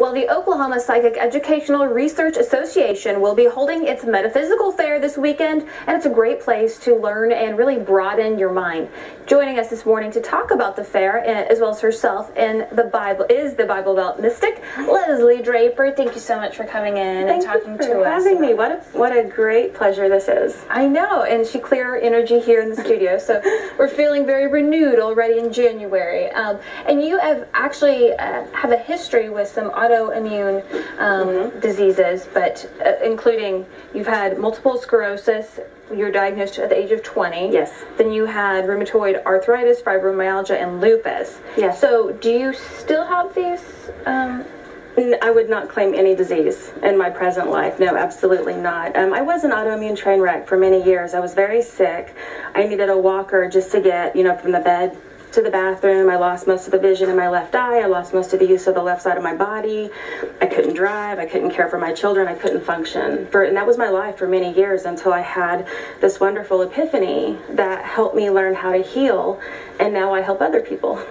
Well, the Oklahoma Psychic Educational Research Association will be holding its metaphysical fair this weekend, and it's a great place to learn and really broaden your mind. Joining us this morning to talk about the fair, eh, as well as herself and the Bible, is the Bible Belt mystic Leslie Draper. Thank you so much for coming in Thank and talking you for to us. having me. What a what a great pleasure this is. I know, and she clear energy here in the studio, so we're feeling very renewed already in January. Um, and you have actually uh, have a history with some autoimmune um, Mm-hmm. diseases, but uh, including you've had multiple sclerosis. You're diagnosed at the age of 20. Yes. Then you had rheumatoid arthritis, fibromyalgia, and lupus. Yes. So, do you still have these? Um, I would not claim any disease in my present life. No, absolutely not. Um, I was an autoimmune train wreck for many years. I was very sick. I needed a walker just to get, you know, from the bed to the bathroom. I lost most of the vision in my left eye. I lost most of the use of the left side of my body. I couldn't drive. I couldn't care for my children. I couldn't function. For and that was my life for many years until I had this wonderful epiphany that helped me learn how to heal, and now I help other people.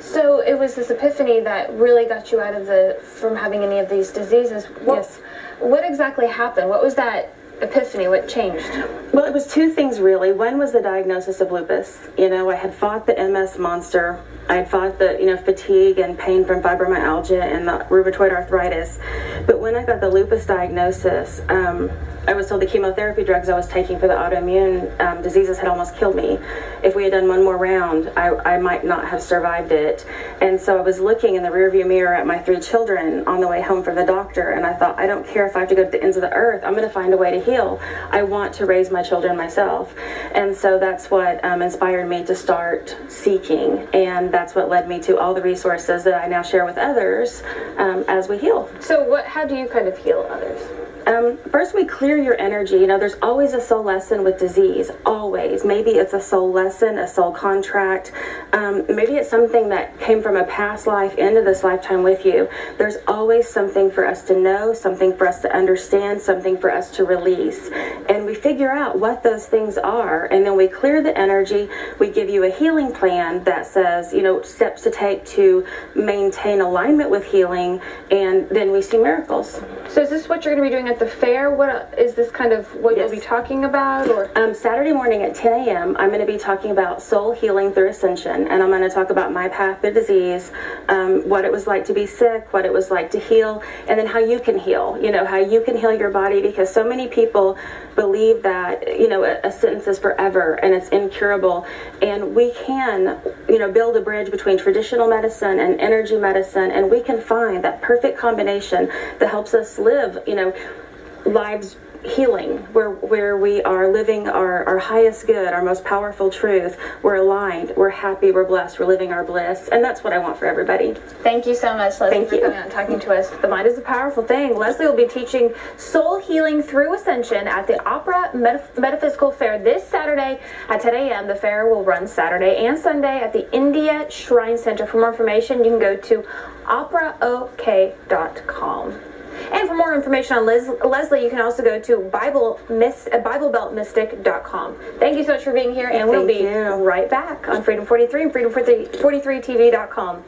So it was this epiphany that really got you out of the from having any of these diseases. What, Yes. What exactly happened? What was that epiphany? What changed? Well, it was two things really. One was the diagnosis of lupus. You know, I had fought the MS monster. I had fought the, you know, fatigue and pain from fibromyalgia and the rheumatoid arthritis. But when I got the lupus diagnosis, um, I was told the chemotherapy drugs I was taking for the autoimmune um, diseases had almost killed me. If we had done one more round, I, I might not have survived it. And so I was looking in the rearview mirror at my three children on the way home from the doctor, and I thought, I don't care if I have to go to the ends of the earth. I'm going to find a way to heal. I want to raise my children myself. And so that's what um, inspired me to start seeking, and that's what led me to all the resources that I now share with others um, as we heal. So what? How do you kind of heal others? Um, first, we clear your energy. You know, there's always a soul lesson with disease, always. Maybe it's a soul lesson, a soul contract. Um, maybe it's something that came from a past life into this lifetime with you. There's always something for us to know, something for us to understand, something for us to release. And we figure out what those things are, and then we clear the energy. We give you a healing plan that says, you know, steps to take to maintain alignment with healing, and then we see miracles. So is this what you're going to be doing at the fair? What is this kind of what Yes. you'll be talking about, or? Um, Saturday morning at 10 a.m., I'm going to be talking about soul healing through ascension, and I'm going to talk about my path through disease, um, what it was like to be sick, what it was like to heal, and then how you can heal. You know, how you can heal your body because so many people believe that, you know, a, a sentence is forever and it's incurable. And we can, you know, build a bridge between traditional medicine and energy medicine, and we can find that perfect combination that helps us live, you know, lives healing where where we are living our, our highest good our most powerful truth we're aligned we're happy we're blessed we're living our bliss and that's what i want for everybody Thank you so much, Leslie, Thank for you. coming out and talking to us. The mind is a powerful thing. Leslie will be teaching soul healing through ascension at the Opera Metaph- Metaphysical Fair this Saturday at 10 a.m. The fair will run Saturday and Sunday at the India Shrine Center. For more information, you can go to operaok.com. And for more information on Liz, Leslie, you can also go to Bible uh, BibleBeltMystic.com. Thank you so much for being here, and we'll be you. right back on Freedom 43 and Freedom 43, 43TV.com.